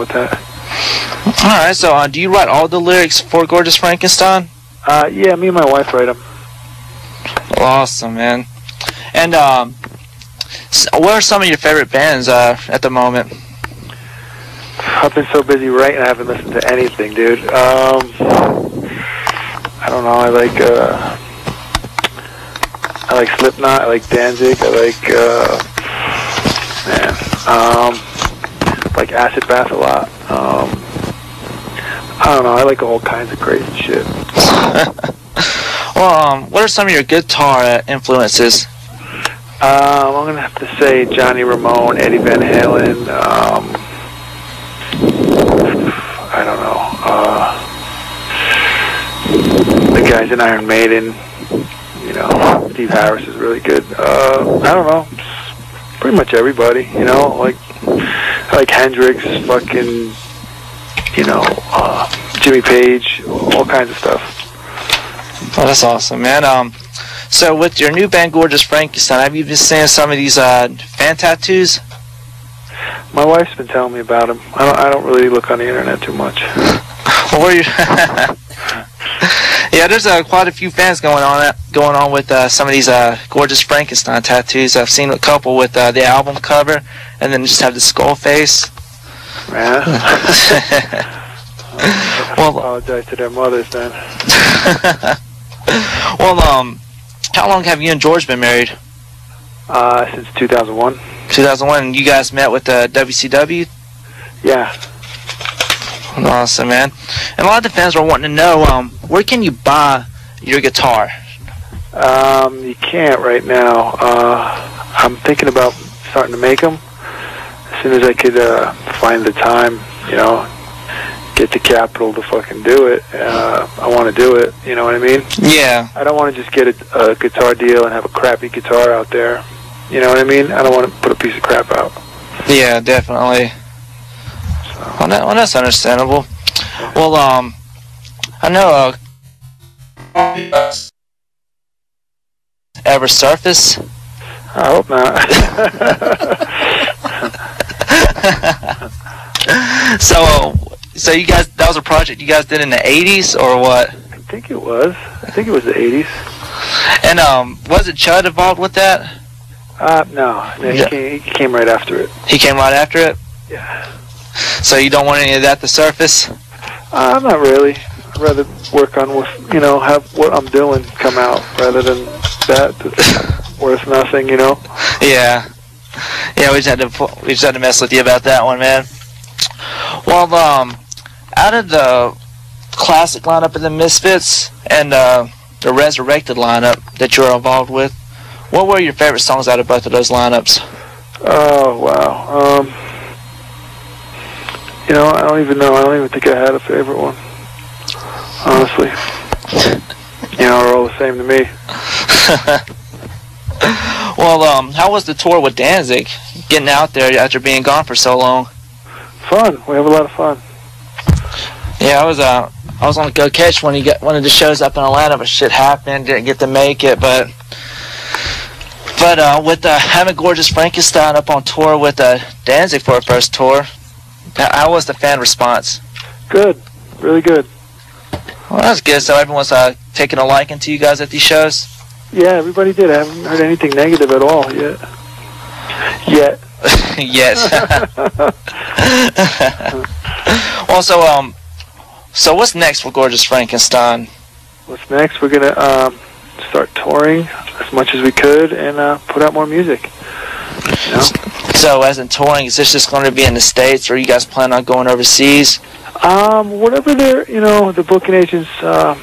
with that. All right. So, uh, do you write all the lyrics for Gorgeous Frankenstein? Uh, yeah, me and my wife write them. Awesome, man. And um, what are some of your favorite bands uh, at the moment? I've been so busy writing, I haven't listened to anything, dude. Um, I don't know. I like uh, I like Slipknot. I like Danzig. I like uh, man, um, like Acid Bath a lot. Um, I don't know. I like all kinds of crazy shit. Well, um, what are some of your guitar influences? Um, I'm gonna have to say Johnny Ramone, Eddie Van Halen. Um, I don't know. Uh, the guys in Iron Maiden. You know, Steve Harris is really good. Uh, I don't know. Pretty much everybody. You know, like like Hendrix, fucking, you know, uh, Jimmy Page, all kinds of stuff. Oh, that's awesome, man. Um, so with your new band, Gorgeous Frankenstein, have you been seeing some of these uh, fan tattoos? My wife's been telling me about them. I don't. I don't really look on the internet too much. Or were you? yeah, there's uh, quite a few fans going on going on with uh, some of these uh, Gorgeous Frankenstein tattoos. I've seen a couple with uh, the album cover, and then just have the skull face. Yeah. Well- apologize to their mothers then. well, um, how long have you and George been married? Uh, since 2001. 2001. You guys met with uh, WCW. Yeah. Awesome, man. And a lot of the fans were wanting to know, um, where can you buy your guitar? Um, you can't right now. Uh, I'm thinking about starting to make them as soon as I could uh, find the time. You know, get the capital to fucking do it. Uh, I want to do it. You know what I mean? Yeah. I don't want to just get a, a guitar deal and have a crappy guitar out there. You know what I mean? I don't want to put a piece of crap out. Yeah, definitely. So. Well, that, well that's understandable. Well, um, I know uh, ever surface. I hope not. so, so you guys, that was a project you guys did in the '80s or what? I think it was. I think it was the 80s. And um, was it Chud involved with that? Uh, no, no he, Yeah. came, he came right after it. He came right after it. Yeah. So you don't want any of that to surface? Uh, not really. I'd rather work on what you know, have what I'm doing come out rather than that that's worth nothing. You know. Yeah. Yeah, we just had to we just had to mess with you about that one, man. Well, um, out of the classic lineup of the Misfits and uh, the Resurrected lineup that you're involved with, what were your favorite songs out of both of those lineups? Oh wow. Um, you know, I don't even know. I don't even think I had a favorite one. Honestly. You know, they're all the same to me. well, um, how was the tour with Danzig? Getting out there after being gone for so long. Fun. We have a lot of fun. Yeah, I was uh, I was on the go catch when he got one of the shows up in Atlanta, but shit happened, didn't get to make it. But but uh, with uh, having Gorgeous Frankenstein up on tour with uh, Danzig for a first tour, how how was the fan response? Good. Really good. Well, that's good. So everyone's uh, taking a liking to you guys at these shows. Yeah, everybody did. I haven't heard anything negative at all yet. Yet. yes. well, so um, so what's next for Gorgeous Frankenstein? What's next? We're gonna um, start touring as much as we could and uh, put out more music. You know? So as in touring, is this just going to be in the states, or you guys plan on going overseas? Um, whatever their, you know, the booking agents uh,